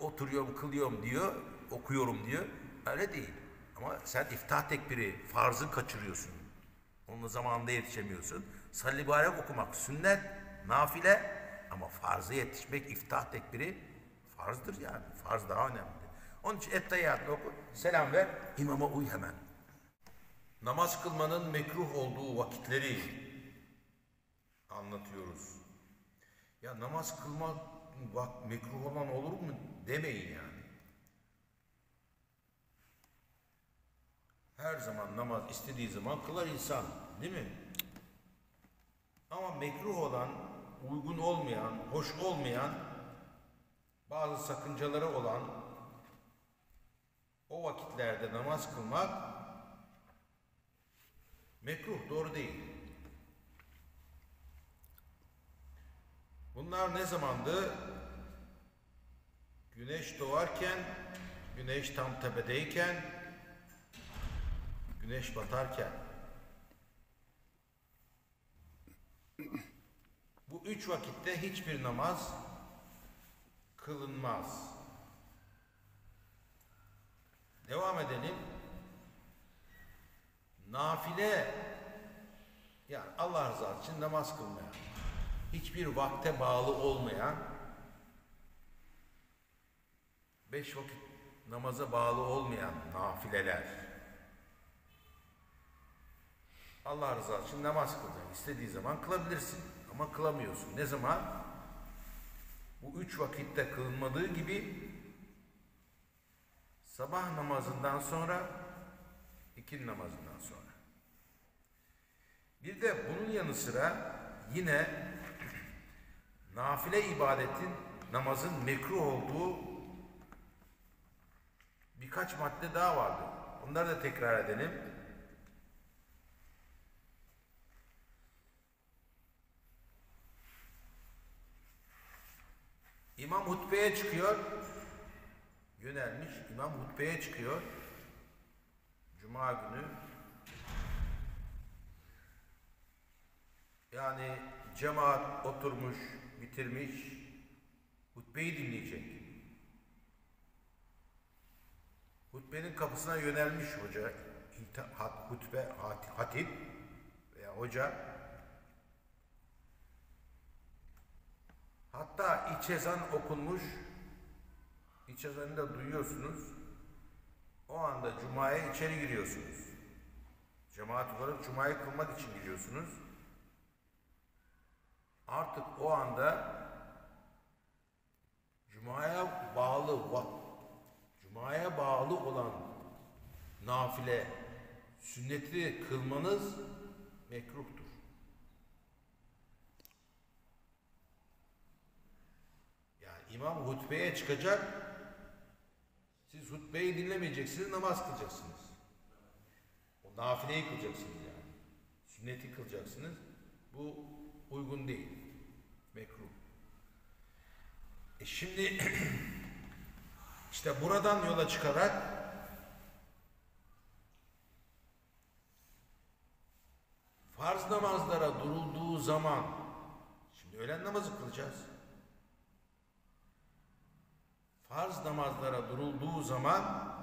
oturuyorum, kılıyorum diyor, okuyorum diyor. Öyle değil. Ama sen iftah tekbiri, farzı kaçırıyorsun. Onun zamanında yetişemiyorsun. Salli barek okumak sünnet, nafile ama farzı yetişmek, iftah tekbiri farzdır yani. Farz daha önemli. Onun için ettehiyatını oku, selam ver, imama uy hemen. Namaz kılmanın mekruh olduğu vakitleri anlatıyoruz. Ya namaz kılmak bak mekruh olan olur mu demeyin yani. Her zaman namaz istediği zaman kılar insan değil mi? Ama mekruh olan, uygun olmayan, hoş olmayan, bazı sakıncaları olan o vakitlerde namaz kılmak mekruh, doğru değil. Bunlar ne zamandı? Güneş doğarken, güneş tam tepedeyken, güneş batarken. Bu üç vakitte hiçbir namaz kılınmaz. Devam edelim. Nafile yani Allah rızası için namaz kılmayan, hiçbir vakte bağlı olmayan, beş vakit namaza bağlı olmayan nafileler. Allah rızası için namaz kılacaksın. İstediği zaman kılabilirsin. Ama kılamıyorsun. Ne zaman? Bu üç vakitte kılınmadığı gibi sabah namazından sonra ikindi namazından. Bir de bunun yanı sıra yine nafile ibadetin namazın mekruh olduğu birkaç madde daha vardı. Onları da tekrar edelim. İmam hutbeye çıkıyor. Yönelmiş. İmam hutbeye çıkıyor. Cuma günü. Yani cemaat oturmuş, bitirmiş. Hutbeyi dinleyecek. Hutbenin kapısına yönelmiş hoca. Hutbe, hat- hatip veya hoca. Hatta iç ezan okunmuş. İç ezanı da duyuyorsunuz. O anda Cuma'ya içeri giriyorsunuz. Cemaat olarak Cuma'yı kılmak için giriyorsunuz. Artık o anda Cuma'ya bağlı Cuma'ya bağlı olan nafile sünneti kılmanız mekruhtur. Yani imam hutbeye çıkacak Siz hutbeyi dinlemeyeceksiniz, namaz kılacaksınız. O nafileyi kılacaksınız yani. Sünneti kılacaksınız. Bu uygun değil. Mekruh. E şimdi işte buradan yola çıkarak farz namazlara durulduğu zaman şimdi öğlen namazı kılacağız. Farz namazlara durulduğu zaman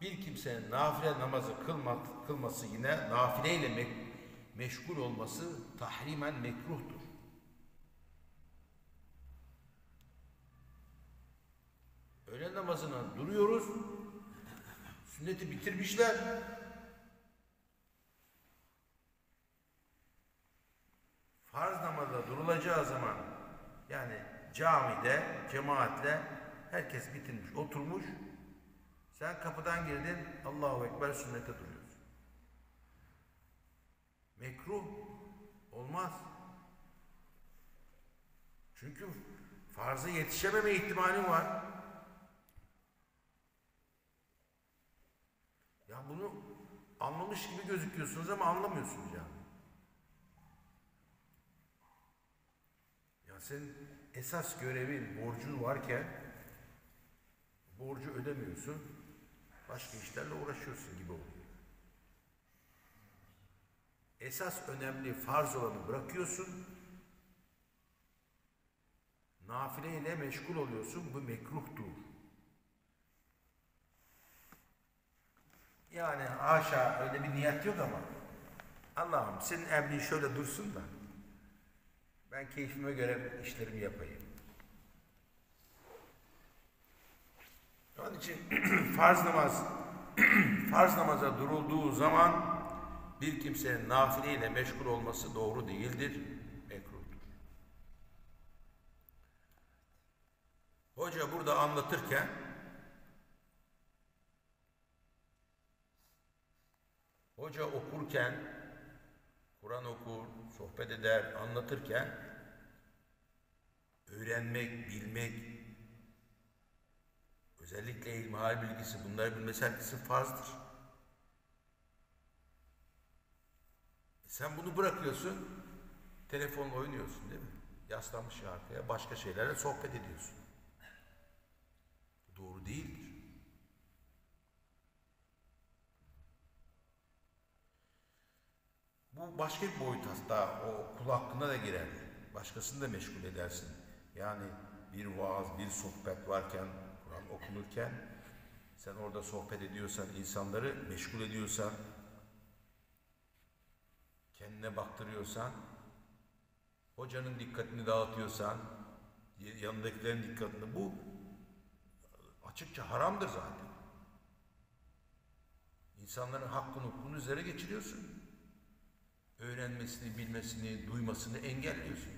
bir kimsenin nafile namazı kılma, kılması yine nafileyle me- meşgul olması tahrimen mekruhtur. Öğlen namazına duruyoruz. Sünneti bitirmişler. Farz namaza durulacağı zaman yani camide cemaatle herkes bitirmiş, oturmuş. Sen kapıdan girdin, Allahu Ekber sünnete duruyorsun. Mekruh olmaz. Çünkü farza yetişememe ihtimalin var. Ya bunu anlamış gibi gözüküyorsunuz ama anlamıyorsunuz yani. Ya senin esas görevin, borcun varken borcu ödemiyorsun, başka işlerle uğraşıyorsun gibi oluyor. Esas önemli farz olanı bırakıyorsun, nafile ile meşgul oluyorsun, bu mekruhtur. Yani haşa öyle bir niyet yok ama Allah'ım senin emrin şöyle dursun da ben keyfime göre işlerimi yapayım. Onun için farz namaz farz namaza durulduğu zaman bir kimsenin nafileyle meşgul olması doğru değildir, mekruhtur. Hoca burada anlatırken Hoca okurken, Kur'an okur, sohbet eder, anlatırken öğrenmek, bilmek, özellikle ilmihal bilgisi, bunları bilmesi herkesin farzdır. E sen bunu bırakıyorsun, telefonla oynuyorsun değil mi? Yaslanmış arkaya, başka şeylerle sohbet ediyorsun. Doğru değildir. Bu başka bir boyut hatta o kul hakkında da girer. Başkasını da meşgul edersin. Yani bir vaaz, bir sohbet varken, Kur'an okunurken sen orada sohbet ediyorsan, insanları meşgul ediyorsan, kendine baktırıyorsan, hocanın dikkatini dağıtıyorsan, yanındakilerin dikkatini bu açıkça haramdır zaten. İnsanların hakkını hukukunu üzere geçiriyorsun öğrenmesini, bilmesini, duymasını engelliyorsun.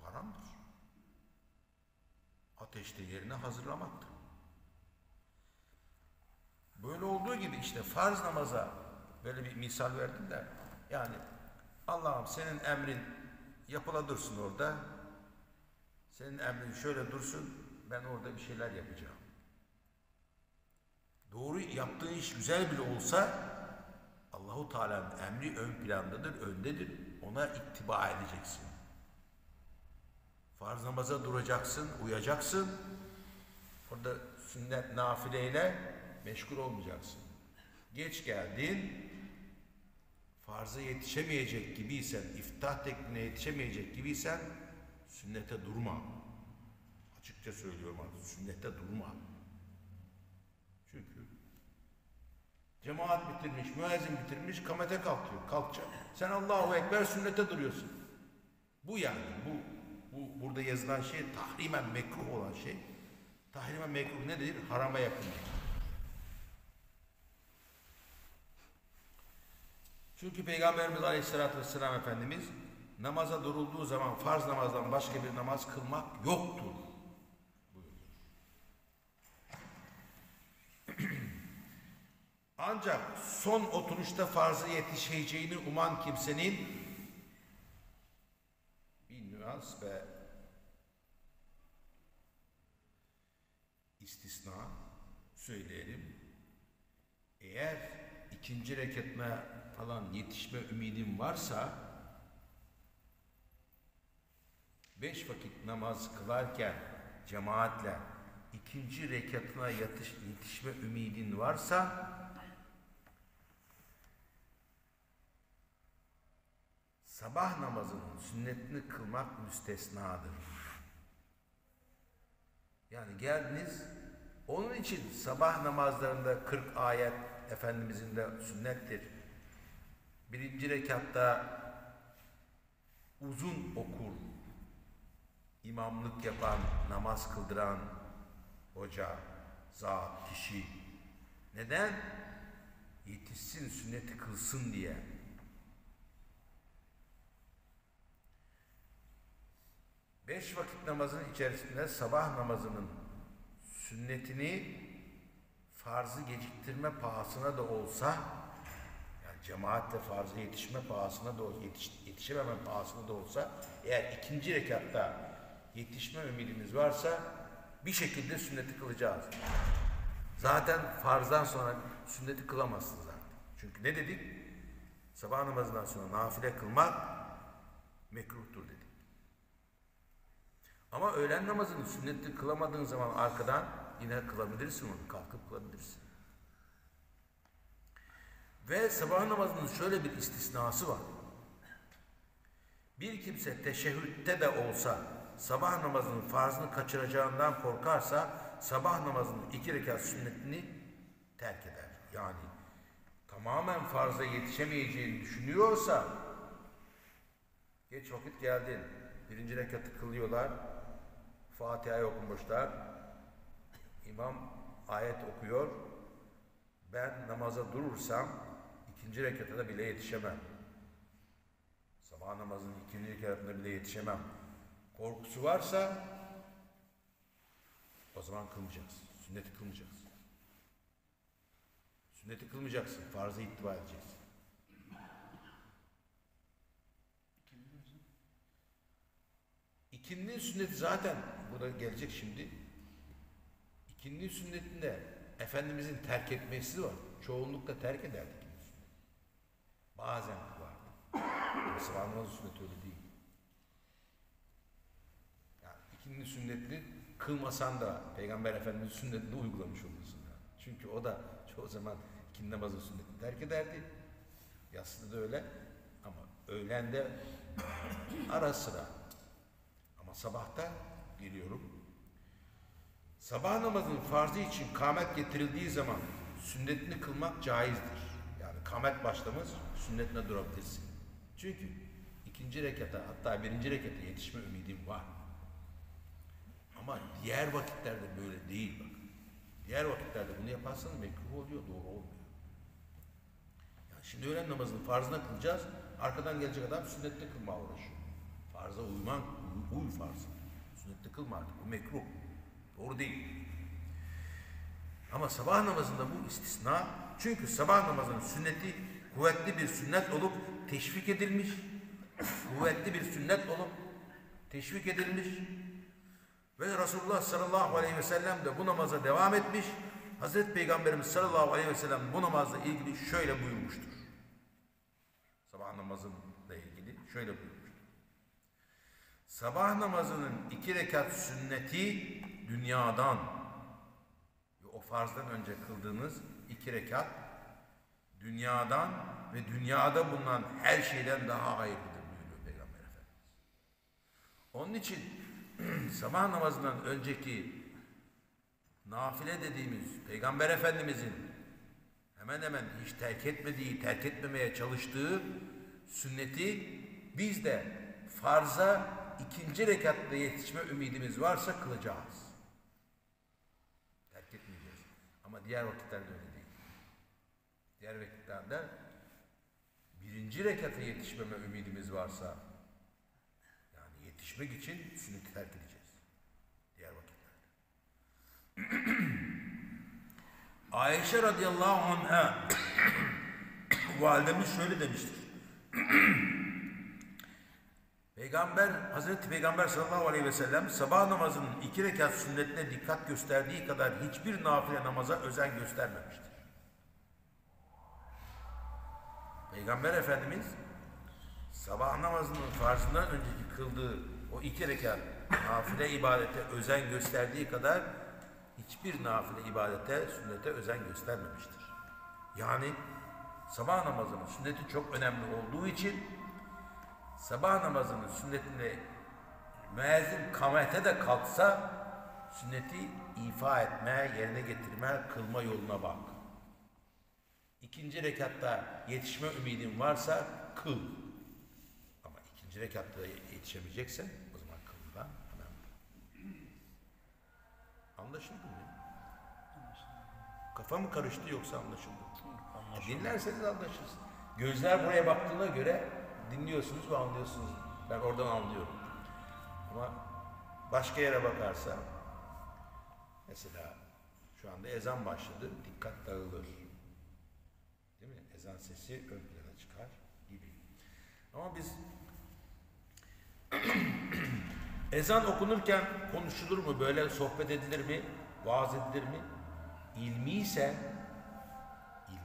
Bu haramdır. Ateşte yerine hazırlamaktır. Böyle olduğu gibi işte farz namaza böyle bir misal verdim de yani Allah'ım senin emrin yapıla dursun orada. Senin emrin şöyle dursun. Ben orada bir şeyler yapacağım. Doğru yaptığın iş güzel bile olsa Allahu Teala'nın emri ön plandadır, öndedir. Ona ittiba edeceksin. Farz namaza duracaksın, uyacaksın. Orada sünnet nafileyle meşgul olmayacaksın. Geç geldin, farza yetişemeyecek gibiysen, iftah tekniğine yetişemeyecek gibiysen sünnete durma. Açıkça söylüyorum artık sünnete durma. Çünkü Cemaat bitirmiş, müezzin bitirmiş, kamete kalkıyor, kalkacak. Sen Allahu Ekber sünnete duruyorsun. Bu yani, bu, bu burada yazılan şey tahrimen mekruh olan şey. Tahrimen mekruh nedir? Harama yakın. Çünkü Peygamberimiz Aleyhisselatü Vesselam Efendimiz namaza durulduğu zaman farz namazdan başka bir namaz kılmak yoktur. Ancak son oturuşta farzı yetişeceğini uman kimsenin bir nüans ve istisna söyleyelim. Eğer ikinci rekatına falan yetişme ümidin varsa beş vakit namaz kılarken cemaatle ikinci rekatına yatış, yetişme ümidin varsa sabah namazının sünnetini kılmak müstesnadır. Yani geldiniz onun için sabah namazlarında 40 ayet Efendimizin de sünnettir. Birinci rekatta uzun okur, imamlık yapan, namaz kıldıran hoca, zat, kişi. Neden? Yetişsin, sünneti kılsın diye. Beş vakit namazın içerisinde sabah namazının sünnetini farzı geciktirme pahasına da olsa yani cemaatle farzı yetişme pahasına da yetiş, yetişememe pahasına da olsa eğer ikinci rekatta yetişme ümidimiz varsa bir şekilde sünneti kılacağız. Zaten farzdan sonra sünneti kılamazsın zaten. Çünkü ne dedik? Sabah namazından sonra nafile kılmak mekruhtur dedik. Ama öğlen namazını sünnetli kılamadığın zaman arkadan yine kılabilirsin onu. Kalkıp kılabilirsin. Ve sabah namazının şöyle bir istisnası var. Bir kimse teşehhütte de olsa sabah namazının farzını kaçıracağından korkarsa sabah namazının iki rekat sünnetini terk eder. Yani tamamen farza yetişemeyeceğini düşünüyorsa geç vakit geldin. Birinci rekatı kılıyorlar. Fatiha'yı okumuşlar. İmam ayet okuyor. Ben namaza durursam ikinci rekata da bile yetişemem. Sabah namazının ikinci rekatına bile yetişemem. Korkusu varsa o zaman kılmayacağız. Sünneti kılmayacağız. Sünneti kılmayacaksın. Farzı ittiba edeceksin. İkindinin sünneti zaten buna gelecek şimdi. İkindinin sünnetinde Efendimizin terk etmesi var. Çoğunlukla terk ederdi ikindinin sünneti. Bazen kılardı. Namazı sünneti öyle değil. Yani ikindinin sünnetini kılmasan da Peygamber Efendimizin sünnetini uygulamış olursun. Yani. Çünkü o da çoğu zaman ikindi namazın sünnetini terk ederdi. Yatsıda da öyle. Ama öğlende ara sıra ama sabahta geliyorum. Sabah namazının farzı için kamet getirildiği zaman sünnetini kılmak caizdir. Yani kamet başlamış, sünnetine durabilirsin. Çünkü ikinci rekata hatta birinci rekata yetişme ümidim var. Ama diğer vakitlerde böyle değil bak. Diğer vakitlerde bunu yaparsanız mekruh oluyor, doğru olmuyor. Yani şimdi öğlen namazının farzına kılacağız, arkadan gelecek adam sünnette kılmaya uğraşıyor. Farza uyman, uy, uy farza. Sünnette kılma artık, bu mekruh. Doğru değil. Ama sabah namazında bu istisna. Çünkü sabah namazının sünneti kuvvetli bir sünnet olup teşvik edilmiş. Kuvvetli bir sünnet olup teşvik edilmiş. Ve Resulullah sallallahu aleyhi ve sellem de bu namaza devam etmiş. Hazreti Peygamberimiz sallallahu aleyhi ve sellem bu namazla ilgili şöyle buyurmuştur. Sabah namazıyla ilgili şöyle buyurmuştur. Sabah namazının iki rekat sünneti dünyadan o farzdan önce kıldığınız iki rekat dünyadan ve dünyada bulunan her şeyden daha hayırlıdır buyuruyor Peygamber Efendimiz. Onun için sabah namazından önceki nafile dediğimiz Peygamber Efendimizin hemen hemen hiç terk etmediği, terk etmemeye çalıştığı sünneti biz de farza ikinci rekatta yetişme ümidimiz varsa kılacağız. Terk etmeyeceğiz. Ama diğer vakitlerde öyle değil. Diğer vakitlerde birinci rekata yetişmeme ümidimiz varsa yani yetişmek için sünneti terk edeceğiz. Diğer vakitlerde. Ayşe radıyallahu anh'a validemiz şöyle demiştir. Peygamber, Hazreti Peygamber sallallahu aleyhi ve sellem sabah namazının iki rekat sünnetine dikkat gösterdiği kadar hiçbir nafile namaza özen göstermemiştir. Peygamber Efendimiz sabah namazının farzından önceki kıldığı o iki rekat nafile ibadete özen gösterdiği kadar hiçbir nafile ibadete, sünnete özen göstermemiştir. Yani sabah namazının sünneti çok önemli olduğu için sabah namazının sünnetine müezzin kamete de kalksa sünneti ifa etme, yerine getirme, kılma yoluna bak. İkinci rekatta yetişme ümidin varsa kıl. Ama ikinci rekatta yetişemeyeceksen o zaman kıl da hemen. Anlaşıldı mı? Kafa mı karıştı yoksa anlaşıldı mı? Dinlerseniz anlaşırsın. Gözler buraya baktığına göre dinliyorsunuz ve anlıyorsunuz. Ben oradan anlıyorum. Ama başka yere bakarsa mesela şu anda ezan başladı. Dikkat dağılır. Değil mi? Ezan sesi ön plana çıkar gibi. Ama biz ezan okunurken konuşulur mu? Böyle sohbet edilir mi? Vaaz edilir mi? İlmi ise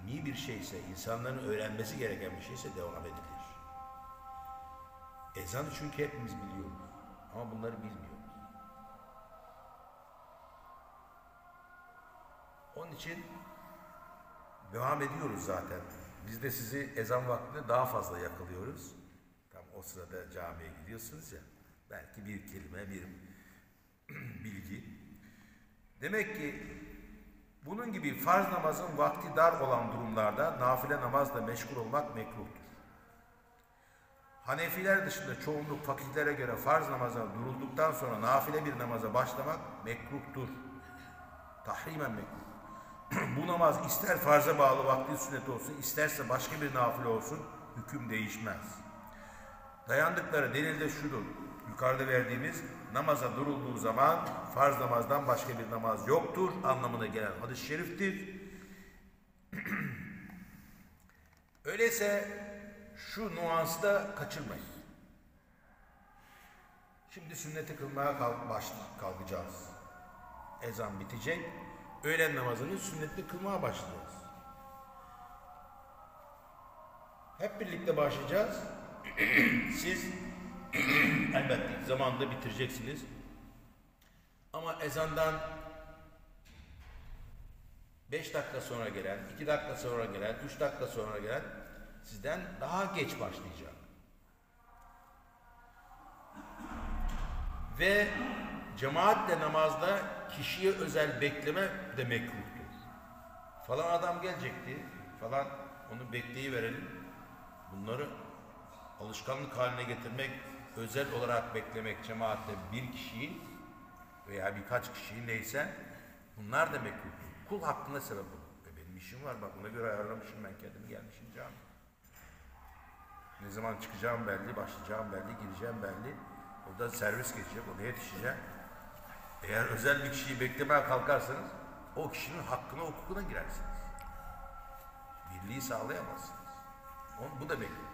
ilmi bir şeyse, insanların öğrenmesi gereken bir şeyse devam edilir. Ezanı çünkü hepimiz biliyoruz. Ama bunları bilmiyoruz. Onun için devam ediyoruz zaten. Biz de sizi ezan vaktinde daha fazla yakalıyoruz. Tam o sırada camiye gidiyorsunuz ya. Belki bir kelime, bir bilgi. Demek ki bunun gibi farz namazın vakti dar olan durumlarda nafile namazla meşgul olmak mekruhtur. Hanefiler dışında çoğunluk fakihlere göre farz namaza durulduktan sonra nafile bir namaza başlamak mekruhtur. Tahrimen mekruh. Bu namaz ister farza bağlı vakti sünnet olsun, isterse başka bir nafile olsun, hüküm değişmez. Dayandıkları delil de şudur. Yukarıda verdiğimiz namaza durulduğu zaman farz namazdan başka bir namaz yoktur anlamına gelen hadis-i şeriftir. Öyleyse şu nuansı da kaçırmayın. Şimdi sünneti kılmaya kalk, baş, kalkacağız. Ezan bitecek. Öğlen namazını sünnetli kılmaya başlayacağız. Hep birlikte başlayacağız. Siz elbette zamanında bitireceksiniz. Ama ezandan 5 dakika sonra gelen, 2 dakika sonra gelen, 3 dakika sonra gelen sizden daha geç başlayacak. Ve cemaatle namazda kişiye özel bekleme de mekruhtur. Falan adam gelecekti, falan onu bekleyiverelim. Bunları alışkanlık haline getirmek, özel olarak beklemek cemaatle bir kişiyi veya birkaç kişiyi neyse bunlar da mekruhtur. Kul hakkında sebep olur. E benim işim var bak ona göre ayarlamışım ben kendimi gelmişim cami. Ne zaman çıkacağım belli, başlayacağım belli, gireceğim belli. Orada servis geçecek, oraya yetişeceğim. Eğer özel bir kişiyi beklemeye kalkarsanız o kişinin hakkına, hukukuna girersiniz. Birliği sağlayamazsınız. O- Bu da mekruh.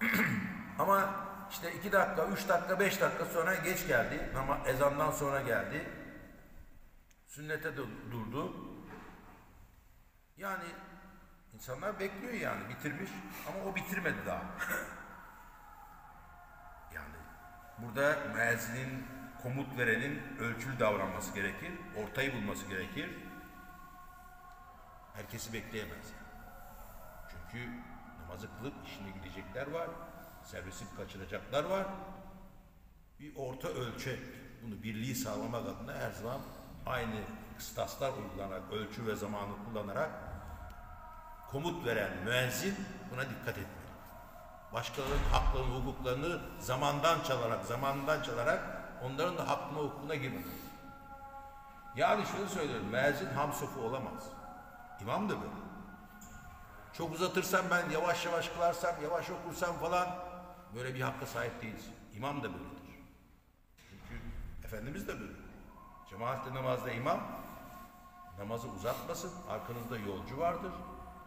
Ama işte iki dakika, üç dakika, beş dakika sonra geç geldi. Ama ezandan sonra geldi. Sünnete de durdu. Yani insanlar bekliyor yani bitirmiş ama o bitirmedi daha. Yani burada müezzinin, komut verenin ölçülü davranması gerekir. Ortayı bulması gerekir. Herkesi bekleyemez. Çünkü namazı kılıp işine gidecekler var. Servisi kaçıracaklar var. Bir orta ölçü. Bunu birliği sağlamak adına her zaman aynı kıstaslar uygulanarak, ölçü ve zamanı kullanarak komut veren müezzin buna dikkat etmeli. Başkalarının haklarını, hukuklarını zamandan çalarak, zamandan çalarak onların da hakkına, hukukuna girmemeli. Yani şunu söylüyorum, müezzin hamsofu olamaz. İmam da böyle. Çok uzatırsam ben yavaş yavaş kılarsam, yavaş okursam falan böyle bir hakka sahip değilsin. İmam da böyledir. Çünkü Efendimiz de böyle. Cemaatle namazda imam namazı uzatmasın. Arkanızda yolcu vardır,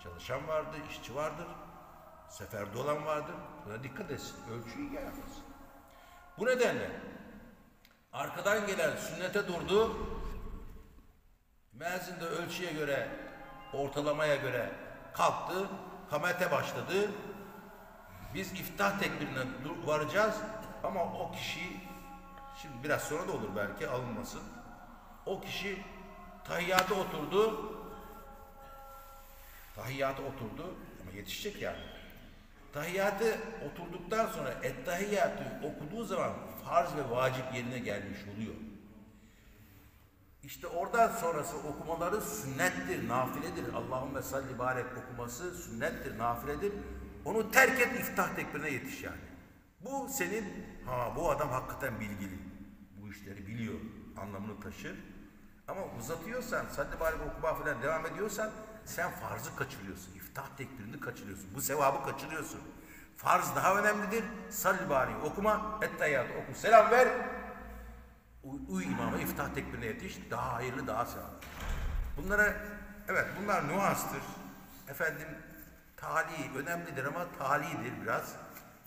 çalışan vardır, işçi vardır. Seferde olan vardır. Buna dikkat etsin. Ölçüyü yapmasın. Bu nedenle arkadan gelen sünnete durdu. Müezzin de ölçüye göre, ortalamaya göre kalktı. Kamete başladı. Biz iftah tekbirine varacağız ama o kişi şimdi biraz sonra da olur belki alınmasın. O kişi tahiyyata oturdu. Tahiyyata oturdu ama yetişecek yani. Tahiyyatı oturduktan sonra ettehiyyatı okuduğu zaman farz ve vacip yerine gelmiş oluyor. İşte oradan sonrası okumaları sünnettir, nafiledir. Allahümme salli barek okuması sünnettir, nafiledir. Onu terk et iftah tekbirine yetiş yani. Bu senin, ha bu adam hakikaten bilgili. Bu işleri biliyor anlamını taşır. Ama uzatıyorsan, salli barek okuma falan devam ediyorsan sen farzı kaçırıyorsun. İftah tekbirini kaçırıyorsun. Bu sevabı kaçırıyorsun. Farz daha önemlidir. Salli barek okuma, etteyyatı oku. Selam ver, Uy, uy imama iftah tekbirine yetiş, daha hayırlı, daha sevaplı. Bunlara, evet bunlar nüanstır. Efendim, tali önemlidir ama talidir biraz.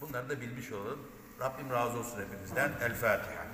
Bunları da bilmiş olalım. Rabbim razı olsun hepimizden. El Fatiha.